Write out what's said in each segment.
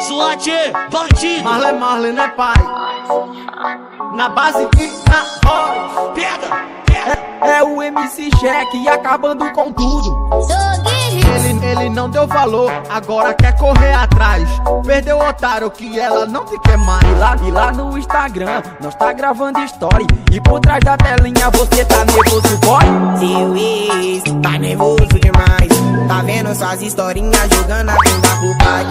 SWAT, bandido. Marley, Marley, né pai? Na base e na voz. Pega, pega. É, é o MC Cheque acabando com tudo. Ele, ele não deu valor, agora quer correr atrás. Perdeu o otário que ela não te quer mais. E lá, e lá no Instagram, nós tá gravando story E por trás da telinha você tá nervoso, boy Seu ex tá nervoso demais. Tá vendo suas historinhas jogando a bunda pro pai.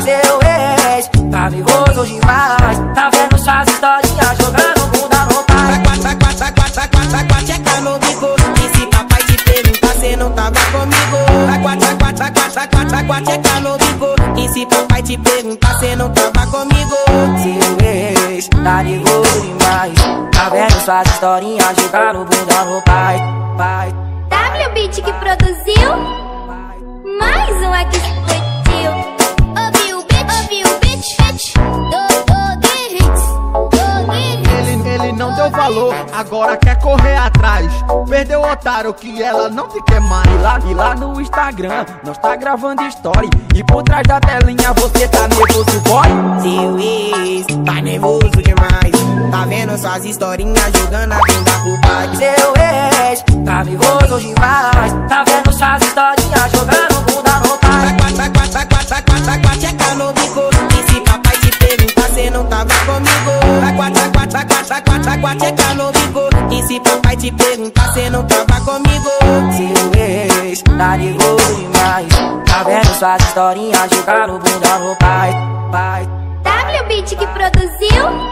Tá demais Tá vendo suas historinhas jogando bunda no pai Taquá, taquá, taquá, taquá, taquá, tcheca no bico. E se papai te perguntar, cê não tava comigo. Taquá, taquá, taquá, taquá, taquá, tcheca no bico. E se papai te perguntar, cê não tava comigo. Seu ex, tá nervoso demais Tá vendo suas historinhas jogando bunda no pai Pai, W Beat que produziu. Não deu valor, agora quer correr atrás. Perdeu o otário que ela não te quer mais. E lá, e lá no Instagram, nós tá gravando story E por trás da telinha você tá nervoso, boy Seu ex tá nervoso demais. Tá vendo suas historinhas jogando a bunda pro pai. Seu ex, tá nervoso demais Tá vendo suas historinhas jogando bunda no pai tcheca no bico. E se papai te perguntar, cê não tava comigo. Taquá, tcheca no bico. E se papai te perguntar, cê não tava comigo. Seu ex, tá nervoso demais Tá vendo suas historinhas jogando bunda no pai Pai, W Beat que produziu.